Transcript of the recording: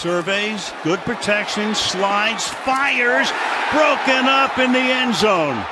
Surveys, good protection, slides, fires, broken up in the end zone.